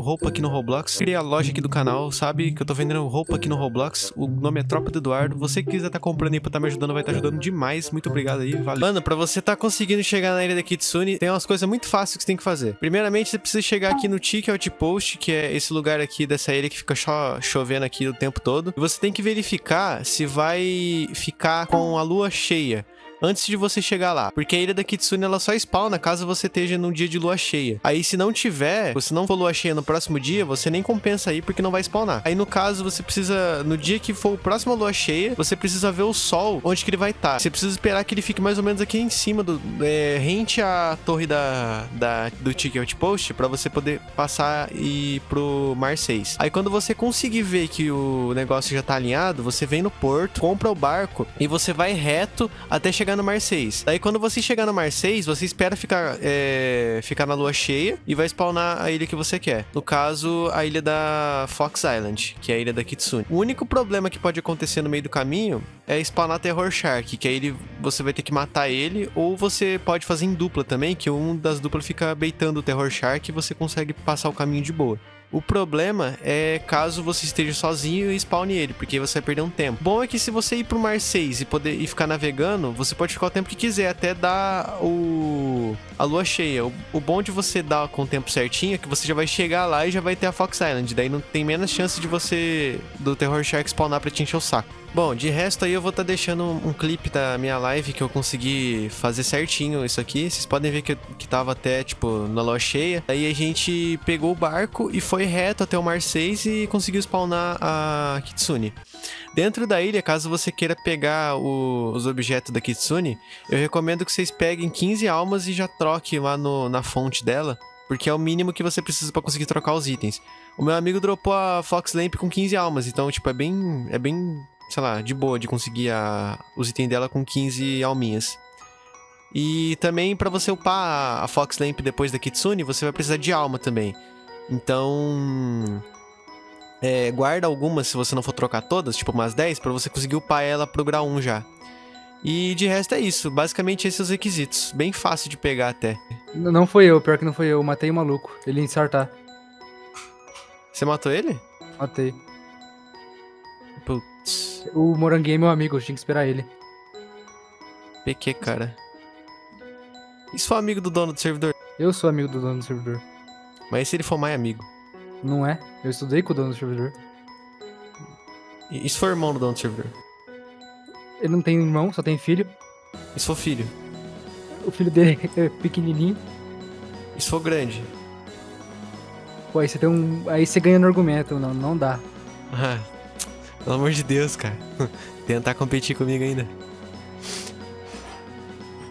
roupa aqui no Roblox. Criei a loja aqui do canal, sabe? Que eu tô vendendo roupa aqui no Roblox. O nome é Tropa do Eduardo. Você que quiser tá comprando aí pra tá me ajudando, vai estar tá ajudando demais. Muito obrigado aí, valeu. Mano, pra você tá conseguindo chegar na ilha da Kitsune, tem umas coisas muito fáceis que você tem que fazer. Primeiramente, você precisa chegar aqui no Tiki Outpost, que é esse lugar aqui dessa ilha que fica cho chovendo aqui o tempo todo. E você tem que verificar se vai ficar com a lua cheia antes de você chegar lá. Porque a ilha da Kitsune ela só spawna caso você esteja num dia de lua cheia. Aí se não tiver, se não for lua cheia no próximo dia, você nem compensa aí porque não vai spawnar. Aí no caso você precisa, no dia que for o próximo lua cheia, você precisa ver o sol onde que ele vai estar. Tá. Você precisa esperar que ele fique mais ou menos aqui em cima do é, rente à torre da, da do Ticket Outpost para você poder passar e ir pro Mar 6. Aí quando você conseguir ver que o negócio já tá alinhado, você vem no porto, compra o barco e você vai reto até chegar chegar no Mar 6. Daí quando você chegar no Mar 6, você espera ficar, é, ficar na lua cheia e vai spawnar a ilha que você quer. No caso, a ilha da Fox Island, que é a ilha da Kitsune. O único problema que pode acontecer no meio do caminho é spawnar Terror Shark, que aí ele, você vai ter que matar ele, ou você pode fazer em dupla também, que um das duplas fica beitando o Terror Shark e você consegue passar o caminho de boa. O problema é caso você esteja sozinho e spawne ele, porque você vai perder um tempo. Bom é que se você ir pro Mar 6 e poder e ficar navegando, você pode ficar o tempo que quiser, até dar o a lua cheia. O, o bom de você dar com o tempo certinho é que você já vai chegar lá e já vai ter a Fox Island. Daí não tem menos chance de você do Terror Shark spawnar pra te encher o saco. Bom, de resto aí eu vou estar tá deixando um, um, clipe da minha live que eu consegui fazer certinho isso aqui. Vocês podem ver que, que tava até, tipo, na lua cheia. Aí a gente pegou o barco e foi reto até o Mar 6 e conseguiu spawnar a Kitsune. Dentro da ilha, caso você queira pegar o, os objetos da Kitsune, eu recomendo que vocês peguem 15 almas e já troquem lá no, na fonte dela. Porque é o mínimo que você precisa para conseguir trocar os itens. O meu amigo dropou a Fox Lamp com 15 almas, então, tipo, é bem. É bem sei lá, de boa de conseguir a, os itens dela com 15 alminhas. E também para você upar a Fox Lamp depois da Kitsune, você vai precisar de alma também. Então, é, guarda algumas se você não for trocar todas, tipo umas 10, para você conseguir upar ela pro grau 1 já. E de resto é isso, basicamente esses os requisitos. Bem fácil de pegar até. Não foi eu, pior que não foi eu, matei o maluco. Ele ia ensartar. Você matou ele? Matei. Putz. O Moranguinho é meu amigo, eu tinha que esperar ele. PQ, cara. Se for amigo do dono do servidor? Eu sou amigo do dono do servidor. Mas e se ele for mais amigo? Não é? Eu estudei com o dono do servidor. E se for irmão do dono do servidor? Ele não tem irmão, só tem filho. E for filho? O filho dele é pequenininho. E for grande? Pô, aí você tem um. Aí você ganha no argumento, não, não dá. Ah, pelo amor de Deus, cara. Tentar competir comigo ainda.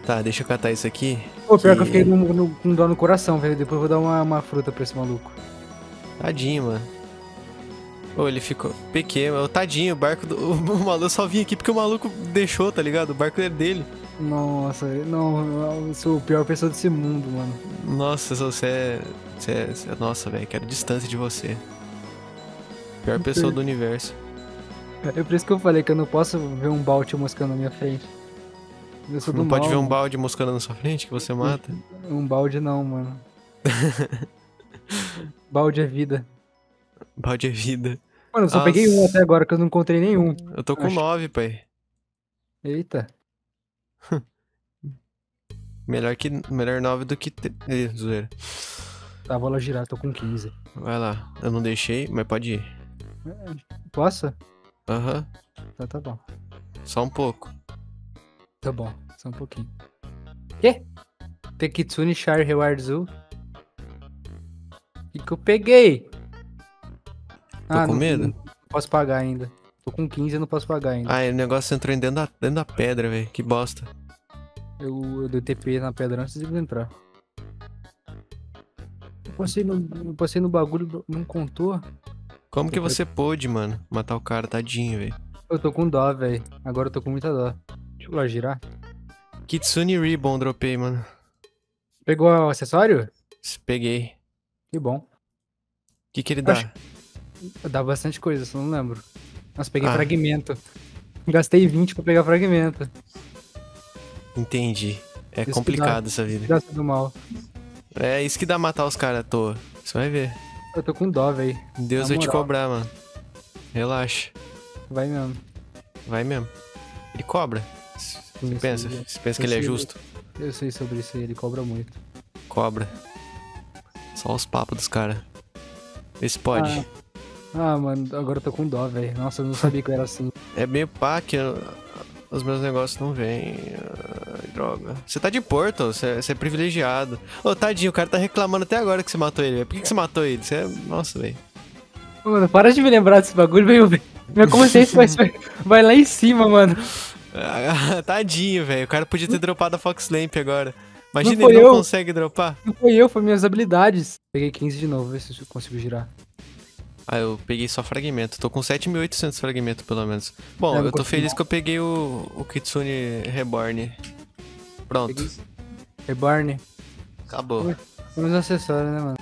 Tá, deixa eu catar isso aqui. Pô, pior que, eu fiquei com dó no coração, velho. Depois eu vou dar uma, uma fruta pra esse maluco. Tadinho, mano. Ele ficou pequeno. Tadinho, o barco do. O maluco só vinha aqui porque o maluco deixou, tá ligado? O barco é dele. Nossa, não, eu sou a pior pessoa desse mundo, mano. Nossa, você é. Você é nossa, velho, quero distância de você. Pior pessoa do universo. É por isso que eu falei que eu não posso ver um balde moscando na minha frente. Eu sou não pode ver um balde moscando na sua frente que você mata? Um balde não, mano. balde é vida. Balde é vida. Mano, eu só Nossa. peguei um até agora, que eu não encontrei nenhum. Eu tô com Acho... nove, pai. Eita. melhor que melhor nove do que... Ih, zoeira. Tá, vou lá girar, tô com 15. Vai lá. Eu não deixei, mas pode ir. Posso? Aham. Uhum. Tá, tá bom. Só um pouco. Tá bom, só um pouquinho. Quê? Tekitsune Shire Reward Zoo? O que, eu peguei? Tô ah, com não, medo? Não posso pagar ainda. Tô com 15 e não posso pagar ainda. Ah, o negócio entrou dentro da, dentro da pedra, velho. Que bosta. Eu, eu dei TP na pedra antes de entrar. Eu passei no, eu passei no bagulho, não contou. Como que você pôde, mano, matar o cara, tadinho, velho? Eu tô com dó, velho. Agora eu tô com muita dó. Deixa eu lá girar. Kitsune Ribbon dropei, mano. Pegou o acessório? Peguei. Que bom. O que que ele dá? Acho... Dá bastante coisa, só não lembro. Nossa, peguei ah. fragmento. Gastei 20 pra pegar fragmento. Entendi. É isso complicado essa vida. Gasta do mal. É isso que dá matar os caras à toa. Você vai ver. Eu tô com dó, velho. Deus vai te cobrar, mano. Relaxa. Vai mesmo. Vai mesmo. Ele cobra. Você pensa? Você pensa Eu que ele é justo? Eu sei sobre isso aí, ele cobra muito. Cobra. Só os papos dos caras. Esse pode. Ah, mano, agora eu tô com dó, velho. Nossa, eu não sabia que eu era assim. É meio pá que eu- os meus negócios não vêm. Ai, droga. Você tá de Porto, você você é privilegiado. Ô, tadinho, o cara tá reclamando até agora que você matou ele. Por que, que você matou ele? Você é... Nossa, velho. Mano, para de me lembrar desse bagulho, velho. Minha consciência vai, vai lá em cima, mano. Ah, Tadinho, velho. O cara podia ter dropado a Fox Lamp agora. Imagina, Não ele não eu. consegue dropar. Não foi eu, foi minhas habilidades. Peguei 15 de novo, ver se eu consigo girar. Ah, eu peguei só fragmento. Tô com 7.800 fragmentos, pelo menos. Bom, eu não tô feliz que eu peguei o, o Kitsune Reborn. Pronto. Peguei. Reborn. Acabou. Menos acessório, né, mano?